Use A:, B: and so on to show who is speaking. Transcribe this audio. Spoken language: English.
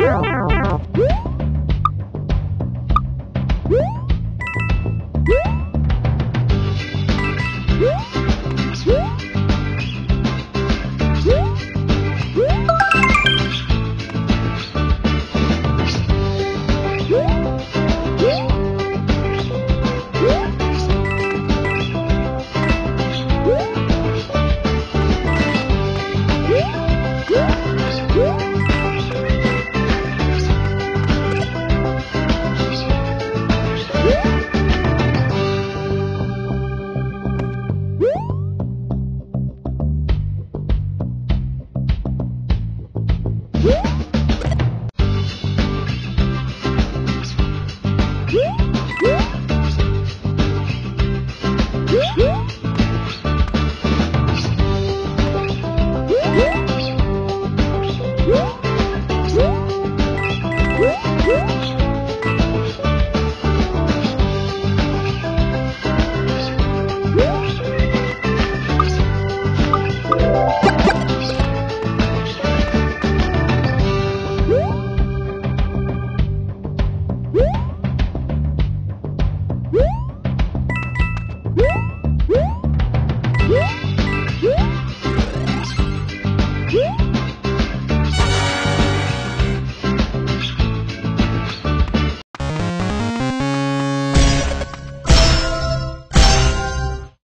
A: Ow.